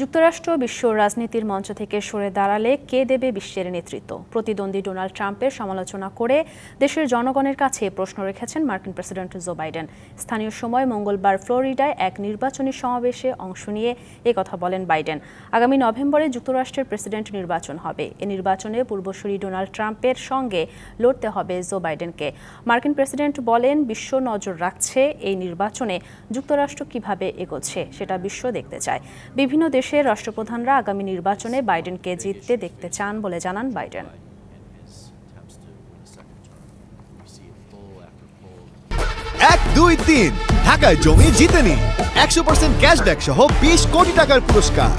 যুক্তরাষ্ট্র বিশ্ব রাজনীতির মঞ্চ থেকে সরে দাঁড়ালে কে দেবে বিশ্বের নেতৃত্ব? প্রতিদ্বন্দ্বী ডোনাল্ড ট্রাম্পের সমালোচনা করে দেশের জনগণের কাছে প্রশ্ন রেখেছেন মার্কিন প্রেসিডেন্ট জো বাইডেন। স্থানীয় সময় মঙ্গলবার ফ্লোরিডায় এক নির্বাচনী সমাবেশে অংশ নিয়ে কথা বলেন বাইডেন। আগামী নভেম্বরে যুক্তরাষ্ট্রের প্রেসিডেন্ট নির্বাচন হবে। এ নির্বাচনে পূর্বসূরি ডোনাল্ড ট্রাম্পের সঙ্গে লড়তে হবে জো বাইডেনকে। মার্কিন প্রেসিডেন্ট বলেন, বিশ্ব নজর রাখছে এই নির্বাচনে যুক্তরাষ্ট্র কীভাবে এগোচ্ছে সেটা বিশ্ব দেখতে চায়। বিভিন্ন দেশের রাষ্ট্রপ্রধানরা আগামী নির্বাচনে বাইডেনকে জিততে দেখতে চান বলে জানান বাইডেন। এক, দুই, তিন। ঢাকায় জমি জিতেনি একশো পার্সেন্ট ক্যাশব্যাক সহ বিশ কোটি টাকার পুরস্কার।